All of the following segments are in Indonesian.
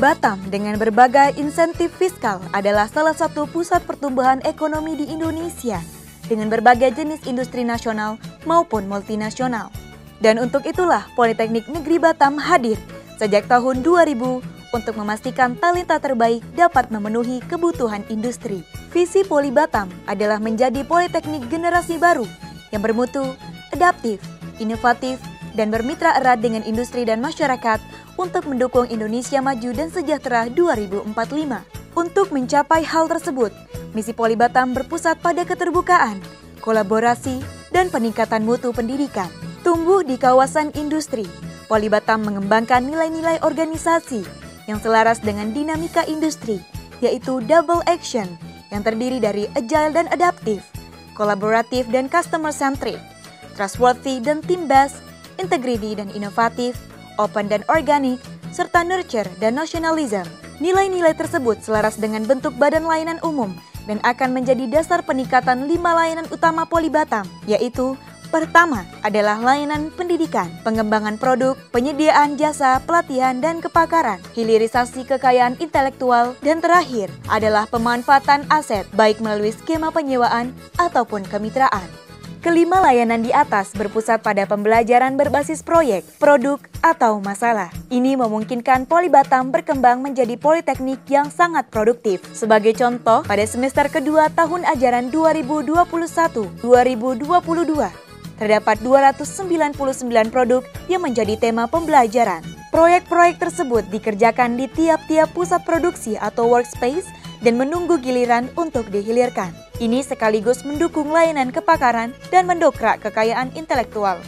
Batam dengan berbagai insentif fiskal adalah salah satu pusat pertumbuhan ekonomi di Indonesia dengan berbagai jenis industri nasional maupun multinasional. Dan untuk itulah Politeknik Negeri Batam hadir sejak tahun 2000 untuk memastikan talenta terbaik dapat memenuhi kebutuhan industri. Visi Poli Batam adalah menjadi politeknik generasi baru yang bermutu, adaptif, inovatif, dan bermitra erat dengan industri dan masyarakat untuk mendukung Indonesia Maju dan Sejahtera 2045. Untuk mencapai hal tersebut, misi Poli Batam berpusat pada keterbukaan, kolaborasi, dan peningkatan mutu pendidikan. Tumbuh di kawasan industri, Poli Batam mengembangkan nilai-nilai organisasi yang selaras dengan dinamika industri, yaitu double action yang terdiri dari agile dan adaptif, kolaboratif dan customer centric, trustworthy dan team based, integrity dan inovatif, open dan organik, serta nurture dan nationalism. Nilai-nilai tersebut selaras dengan bentuk badan layanan umum dan akan menjadi dasar peningkatan lima layanan utama Poli Batam, yaitu Pertama adalah layanan pendidikan, pengembangan produk, penyediaan jasa, pelatihan, dan kepakaran, hilirisasi kekayaan intelektual, dan terakhir adalah pemanfaatan aset baik melalui skema penyewaan ataupun kemitraan. Kelima layanan di atas berpusat pada pembelajaran berbasis proyek, produk, atau masalah. Ini memungkinkan Poli Batam berkembang menjadi politeknik yang sangat produktif. Sebagai contoh, pada semester kedua tahun ajaran 2021-2022, terdapat 299 produk yang menjadi tema pembelajaran. Proyek-proyek tersebut dikerjakan di tiap-tiap pusat produksi atau workspace dan menunggu giliran untuk dihilirkan. Ini sekaligus mendukung layanan kepakaran dan mendokrak kekayaan intelektual.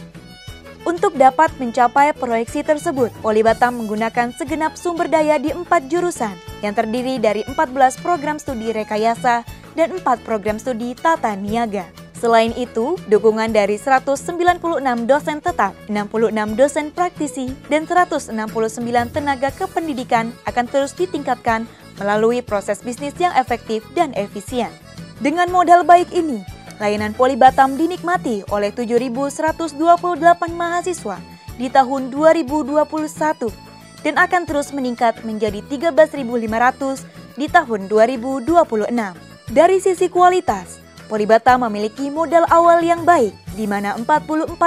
Untuk dapat mencapai proyeksi tersebut, Poli Batam menggunakan segenap sumber daya di empat jurusan yang terdiri dari 14 program studi rekayasa dan 4 program studi tata niaga. Selain itu, dukungan dari 196 dosen tetap, 66 dosen praktisi, dan 169 tenaga kependidikan akan terus ditingkatkan melalui proses bisnis yang efektif dan efisien. Dengan modal baik ini, layanan Poli Batam dinikmati oleh 7.128 mahasiswa di tahun 2021 dan akan terus meningkat menjadi 13.500 di tahun 2026. Dari sisi kualitas, Poli Batam memiliki modal awal yang baik, di mana 44%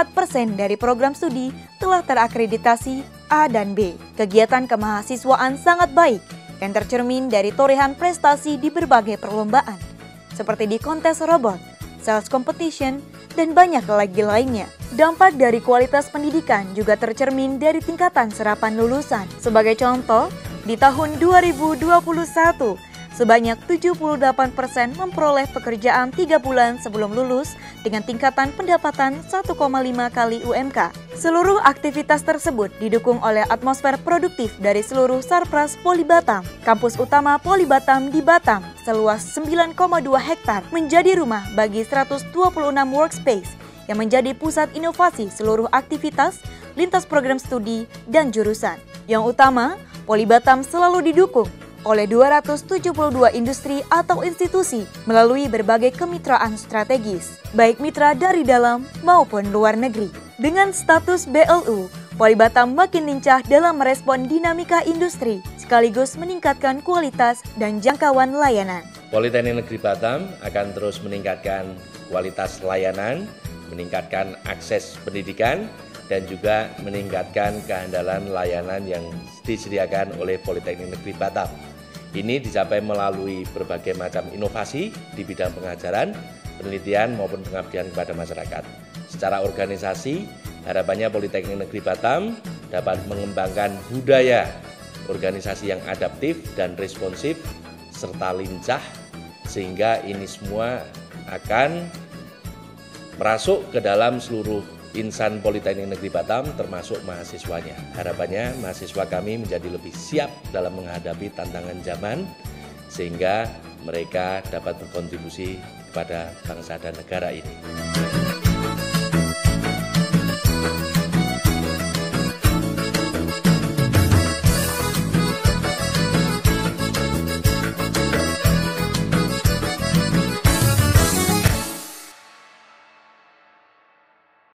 dari program studi telah terakreditasi A dan B. Kegiatan kemahasiswaan sangat baik dan tercermin dari torehan prestasi di berbagai perlombaan seperti di kontes robot, sales competition, dan banyak lagi lainnya. Dampak dari kualitas pendidikan juga tercermin dari tingkatan serapan lulusan. Sebagai contoh, di tahun 2021, Sebanyak 78% memperoleh pekerjaan 3 bulan sebelum lulus dengan tingkatan pendapatan 1,5 kali UMK. Seluruh aktivitas tersebut didukung oleh atmosfer produktif dari seluruh Sarpras Poli Batam. Kampus utama Poli Batam di Batam seluas 9,2 hektar menjadi rumah bagi 126 workspace yang menjadi pusat inovasi seluruh aktivitas, lintas program studi, dan jurusan. Yang utama, Poli Batam selalu didukung oleh 272 industri atau institusi melalui berbagai kemitraan strategis, baik mitra dari dalam maupun luar negeri. Dengan status BLU, Poli Batam makin lincah dalam merespon dinamika industri, sekaligus meningkatkan kualitas dan jangkauan layanan. Politeknik Negeri Batam akan terus meningkatkan kualitas layanan, meningkatkan akses pendidikan, dan juga meningkatkan keandalan layanan yang disediakan oleh Politeknik Negeri Batam. Ini dicapai melalui berbagai macam inovasi di bidang pengajaran, penelitian maupun pengabdian kepada masyarakat. Secara organisasi, harapannya Politeknik Negeri Batam dapat mengembangkan budaya organisasi yang adaptif dan responsif serta lincah sehingga ini semua akan merasuk ke dalam seluruh insan Politeknik Negeri Batam termasuk mahasiswanya. Harapannya mahasiswa kami menjadi lebih siap dalam menghadapi tantangan zaman sehingga mereka dapat berkontribusi kepada bangsa dan negara ini.